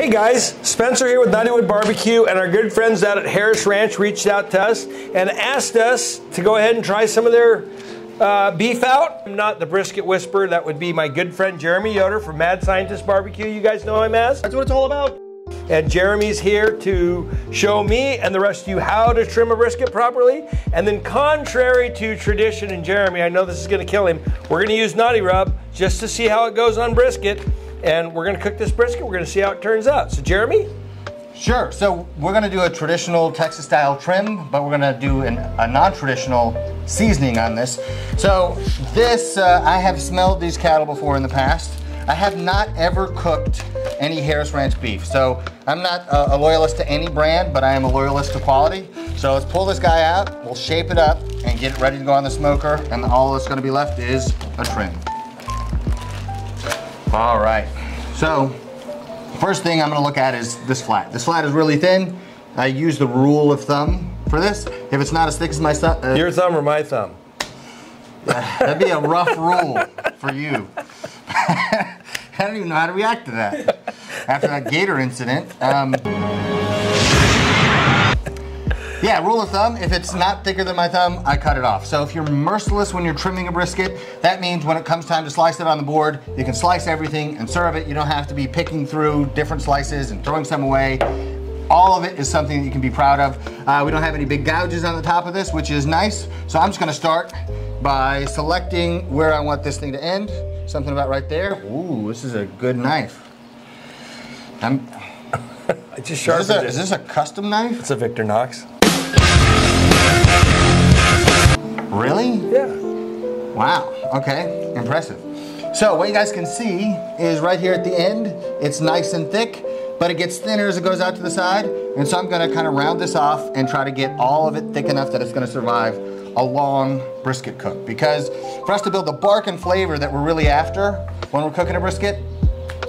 Hey guys, Spencer here with Knottywood Barbecue, and our good friends out at Harris Ranch reached out to us and asked us to go ahead and try some of their uh, beef out. I'm not the brisket whisperer, that would be my good friend Jeremy Yoder from Mad Scientist Barbecue. You guys know him as? That's what it's all about. And Jeremy's here to show me and the rest of you how to trim a brisket properly. And then, contrary to tradition and Jeremy, I know this is gonna kill him, we're gonna use Knotty Rub just to see how it goes on brisket and we're gonna cook this brisket. We're gonna see how it turns out. So Jeremy? Sure, so we're gonna do a traditional Texas style trim, but we're gonna do an, a non-traditional seasoning on this. So this, uh, I have smelled these cattle before in the past. I have not ever cooked any Harris Ranch beef. So I'm not a, a loyalist to any brand, but I am a loyalist to quality. So let's pull this guy out, we'll shape it up and get it ready to go on the smoker. And all that's gonna be left is a trim. All right, so first thing I'm gonna look at is this flat. This flat is really thin. I use the rule of thumb for this. If it's not as thick as my thumb, uh, Your thumb or my thumb? that'd be a rough rule for you. I don't even know how to react to that after that gator incident. Um, yeah, rule of thumb, if it's not thicker than my thumb, I cut it off. So if you're merciless when you're trimming a brisket, that means when it comes time to slice it on the board, you can slice everything and serve it. You don't have to be picking through different slices and throwing some away. All of it is something that you can be proud of. Uh, we don't have any big gouges on the top of this, which is nice. So I'm just gonna start by selecting where I want this thing to end. Something about right there. Ooh, this is a good knife. I'm, I just is, sharpened this a, it. is this a custom knife? It's a Victorinox. Really? Yeah. Wow, okay, impressive. So what you guys can see is right here at the end, it's nice and thick, but it gets thinner as it goes out to the side. And so I'm gonna kind of round this off and try to get all of it thick enough that it's gonna survive a long brisket cook. Because for us to build the bark and flavor that we're really after when we're cooking a brisket,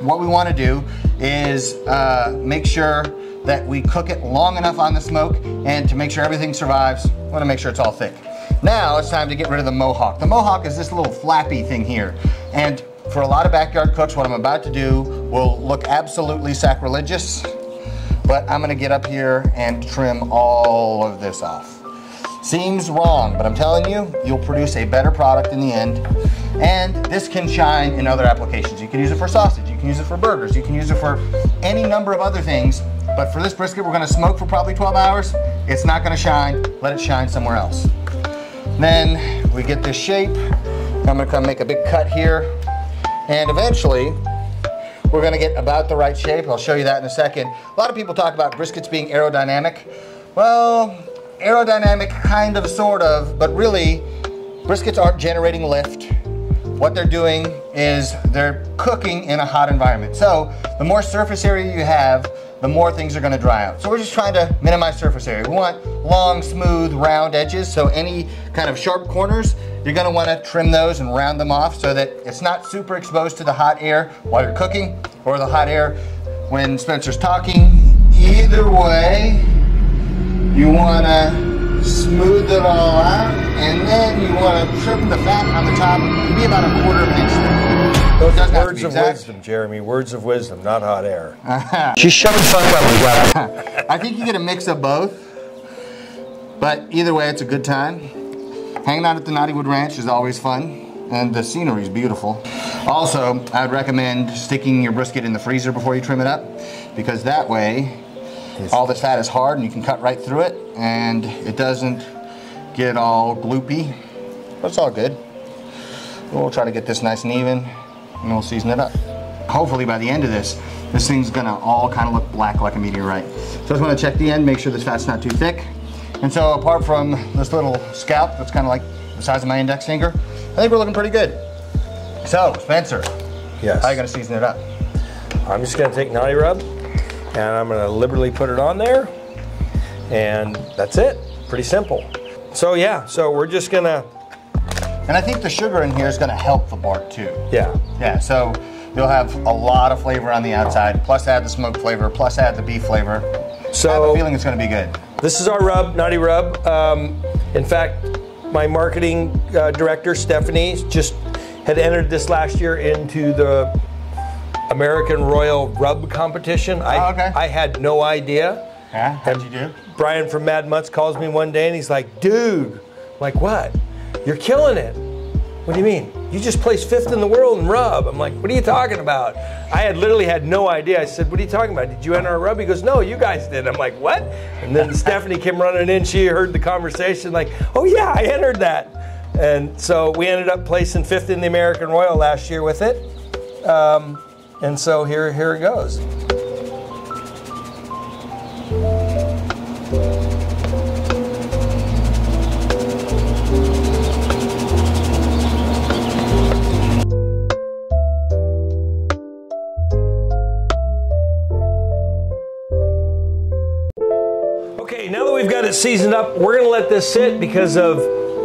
what we wanna do is uh, make sure that we cook it long enough on the smoke and to make sure everything survives, we wanna make sure it's all thick. Now it's time to get rid of the mohawk. The mohawk is this little flappy thing here. And for a lot of backyard cooks, what I'm about to do will look absolutely sacrilegious, but I'm gonna get up here and trim all of this off. Seems wrong, but I'm telling you, you'll produce a better product in the end. And this can shine in other applications. You can use it for sausage, you can use it for burgers, you can use it for any number of other things. But for this brisket, we're gonna smoke for probably 12 hours. It's not gonna shine, let it shine somewhere else. Then we get this shape. I'm gonna come make a big cut here. And eventually, we're gonna get about the right shape. I'll show you that in a second. A lot of people talk about briskets being aerodynamic. Well, aerodynamic kind of, sort of, but really, briskets aren't generating lift. What they're doing is they're cooking in a hot environment. So the more surface area you have, the more things are gonna dry out. So we're just trying to minimize surface area. We want long, smooth, round edges, so any kind of sharp corners, you're gonna wanna trim those and round them off so that it's not super exposed to the hot air while you're cooking, or the hot air when Spencer's talking. Either way, you wanna smooth it all out, and then you wanna trim the fat on the top, maybe about a quarter of an inch thick. So it doesn't have to Words of exact. wisdom, Jeremy. Words of wisdom, not hot air. She's shoving fun well I think you get a mix of both, but either way, it's a good time. Hanging out at the Knottywood Ranch is always fun, and the scenery is beautiful. Also, I'd recommend sticking your brisket in the freezer before you trim it up, because that way, all the fat is hard and you can cut right through it, and it doesn't get all gloopy, but it's all good. We'll try to get this nice and even, and we'll season it up. Hopefully by the end of this, this thing's gonna all kind of look black like a meteorite. So I just wanna check the end, make sure this fat's not too thick. And so apart from this little scalp that's kind of like the size of my index finger, I think we're looking pretty good. So, Spencer, Yes. how are you gonna season it up? I'm just gonna take Knotty Rub and I'm gonna liberally put it on there. And that's it. Pretty simple. So yeah, so we're just gonna, And I think the sugar in here is gonna help the bark too. yeah. Yeah, so you'll have a lot of flavor on the outside, plus add the smoke flavor, plus add the beef flavor. So I have a feeling it's gonna be good. this is our rub, Knotty Rub. Um, in fact, my marketing uh, director, Stephanie, just had entered this last year into the American Royal Rub competition. I, Oh, okay. I had no idea. Yeah, how'd you do? Brian from Mad Mutts calls me one day and he's like, dude, I'm like, what? You're killing it. What do you mean? You just placed fifth in the world in rub. I'm like, what are you talking about? I had literally had no idea. I said, what are you talking about? Did you enter a rub? He goes, no, you guys did. I'm like, what? And then Stephanie came running in. She heard the conversation, like, oh yeah, I entered that. And so we ended up placing fifth in the American Royal last year with it. Um, and so here, here it goes. Seasoned up, we're gonna let this sit because of,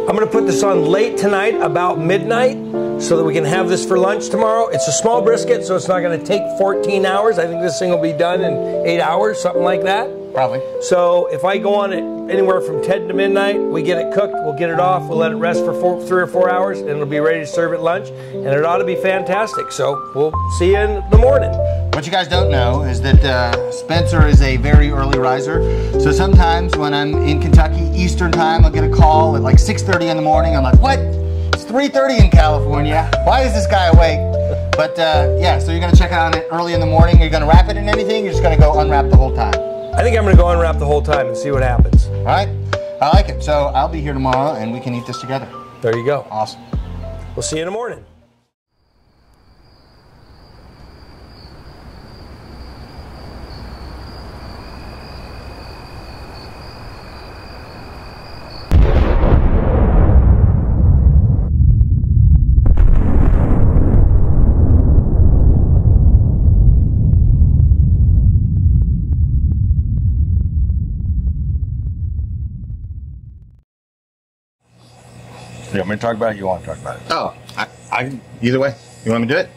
I'm gonna put this on late tonight, about midnight, so that we can have this for lunch tomorrow. It's a small brisket, so it's not gonna take 14 hours. I think this thing will be done in eight hours, something like that. Probably. So if I go on it anywhere from 10 to midnight, we get it cooked, we'll get it off, we'll let it rest for four, three or four hours, and it'll be ready to serve at lunch. And it ought to be fantastic. So we'll see you in the morning. What you guys don't know is that uh, Spencer is a very early riser. So sometimes when I'm in Kentucky Eastern time, I'll get a call at like 6:30 in the morning. I'm like, what? It's 3:30 in California. Why is this guy awake? But uh, yeah, so you're gonna check on it early in the morning. You're gonna wrap it in anything. You're just gonna go unwrap the whole time. I think I'm gonna go unwrap the whole time and see what happens. All right? I like it. So I'll be here tomorrow, and we can eat this together. There you go. Awesome. We'll see you in the morning. You want me to talk about it? You want to talk about it? Oh, I, I either way. You want me to do it?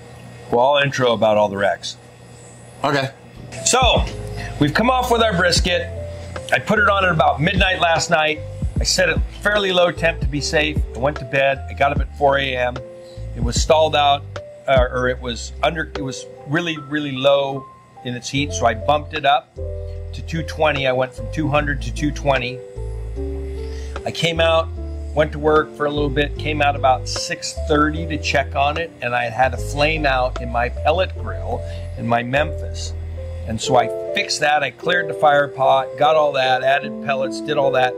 Well, I'll intro about all the wrecks. Okay. So, we've come off with our brisket. I put it on at about midnight last night. I set it fairly low temp to be safe. I went to bed. I got up at 4 a.m. It was stalled out, uh, or it was under. It was really, really low in its heat. So I bumped it up to 220. I went from 200 to 220. I came out, went to work for a little bit. Came out about 6:30 to check on it, and I had a flame out in my pellet grill in my Memphis. And so I fixed that. I cleared the fire pot, got all that, added pellets, did all that,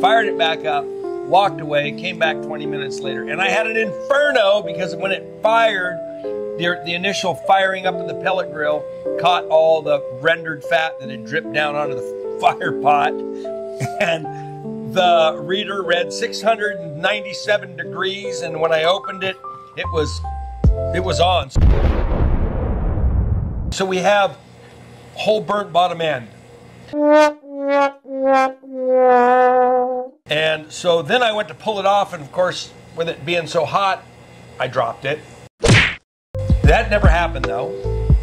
fired it back up, walked away, came back 20 minutes later, and I had an inferno because when it fired, the, the initial firing up of the pellet grill caught all the rendered fat that had dripped down onto the fire pot. And the reader read 697 degrees, and when I opened it, it was it was on. So we have whole burnt bottom end. And so then I went to pull it off, and of course, with it being so hot, I dropped it. That never happened though.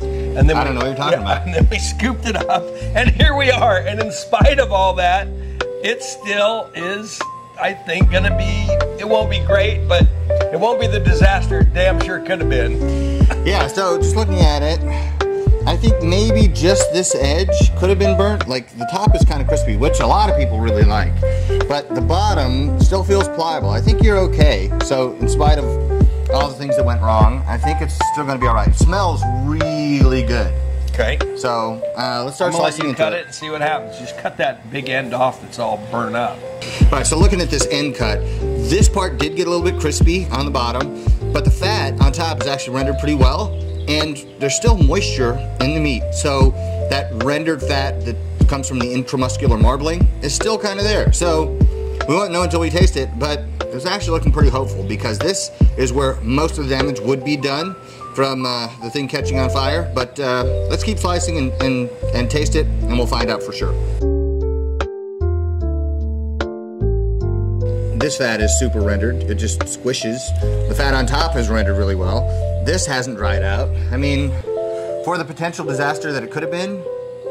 And then I we- don't know what you're talking about. And then we scooped it up, and here we are. And in spite of all that, it still is, I think, gonna be. It won't be great, but it won't be the disaster. Damn sure could have been. Yeah, so just looking at it, I think maybe just this edge could have been burnt. Like the top is kind of crispy, which a lot of people really like. But the bottom still feels pliable. I think you're okay. So in spite of all the things that went wrong, I think it's still gonna be all right. It smells really good. Okay. So uh, let's I'm start gonna let slicing you into cut it. it and see what happens. Just cut that big end off that's all burned up. All right, so looking at this end cut, this part did get a little bit crispy on the bottom, but the fat on top is actually rendered pretty well, and there's still moisture in the meat. So that rendered fat that comes from the intramuscular marbling is still kind of there. So we won't know until we taste it, but it's actually looking pretty hopeful because this is where most of the damage would be done from uh, the thing catching on fire. But uh, let's keep slicing and, and, and taste it, and we'll find out for sure. This fat is super rendered. It just squishes. The fat on top is rendered really well. This hasn't dried out. I mean, for the potential disaster that it could have been,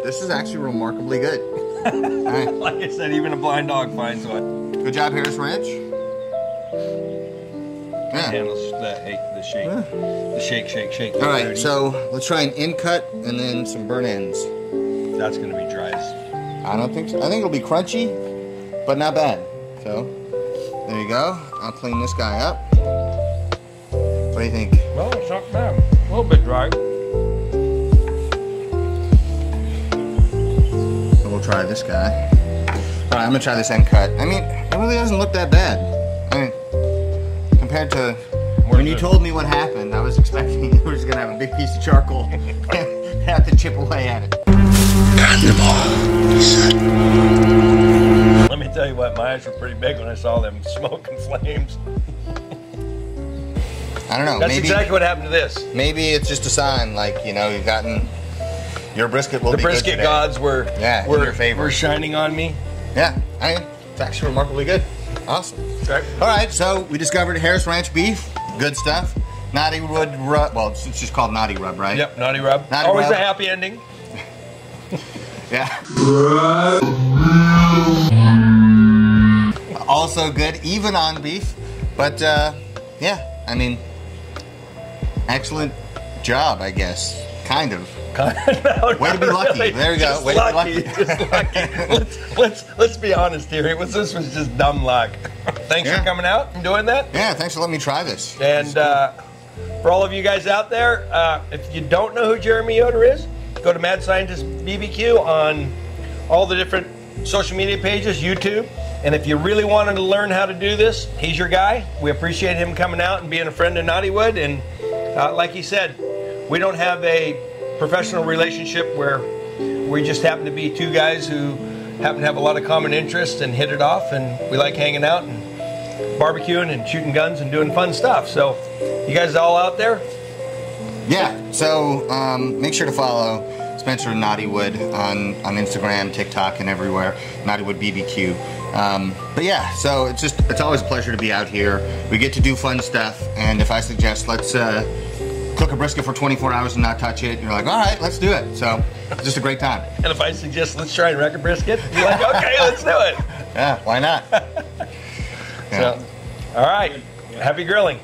this is actually remarkably good. Right. Like I said, even a blind dog finds one. Good job, Harris Ranch. Yeah. Handles the the the shake, the shake, shake, shake. All right, so let's try an in cut and then some burn ends. that's gonna be dry. as- I don't think so. I think it'll be crunchy, but not bad. So there you go. I'll clean this guy up. What do you think? Well, it's not bad. A little bit dry. So we'll try this guy. All right, I'm gonna try this end cut. I mean, it really doesn't look that bad. I mean, compared to when you told me what happened, I was expecting you were just gonna have a big piece of charcoal and have to chip away at it. Let me tell you what, my eyes were pretty big when I saw them smoke and flames. I don't know. That's maybe exactly what happened to this. maybe it's just a sign, like you know, you've gotten your brisket will The be good brisket today. gods were Yeah, in were, your favor. were shining on me. Yeah, I mean, it's actually remarkably good. Awesome. All right, so we discovered Harris Ranch beef. Good stuff. Knotty Wood rub. Well, it's it's just called Knotty Rub, right? Yep, naughty rub. Naughty Always rub. a happy ending. Yeah. also good, even on beef. But uh, yeah, I mean, excellent job, I guess. Kind of. No, Way to be lucky. really. There we go. Just Way to be lucky. lucky. Just lucky. let's, let's let's be honest here. It was this was just dumb luck. Thanks Yeah. for coming out and doing that. Yeah, thanks for letting me try this. And uh, for all of you guys out there, uh, if you don't know who Jeremy Yoder is, go to Mad Scientist BBQ on all the different social media pages, YouTube. And if you really wanted to learn how to do this, he's your guy. We appreciate him coming out and being a friend of Knotty Wood. And uh, like he said, we don't have a professional relationship where we just happen to be two guys who happen to have a lot of common interests and hit it off. And we like hanging out and barbecuing and shooting guns and doing fun stuff. So, you guys all out there? Yeah, so um, make sure to follow Spencer Knotty Wood on, on Instagram, TikTok, and everywhere. Knotty Wood BBQ. Um, but yeah, so it's just it's always a pleasure to be out here. We get to do fun stuff, and if I suggest let's uh, cook a brisket for 24 hours and not touch it, you're like, all right, let's do it. So just a great time. And if I suggest let's try and wreck a brisket, you're like, okay, let's do it. Yeah, why not? Yeah. So, all right, happy grilling.